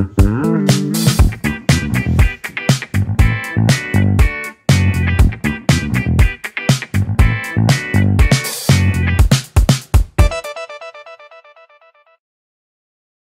Mm-hmm.